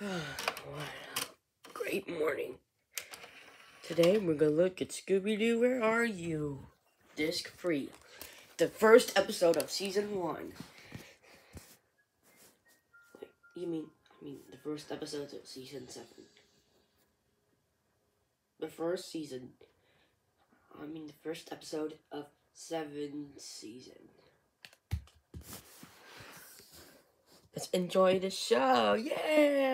what a great morning. Today we're gonna look at Scooby Doo Where Are You? Disc free. The first episode of season one. You mean I mean the first episode of season seven. The first season I mean the first episode of seven season. Let's enjoy the show. Yeah.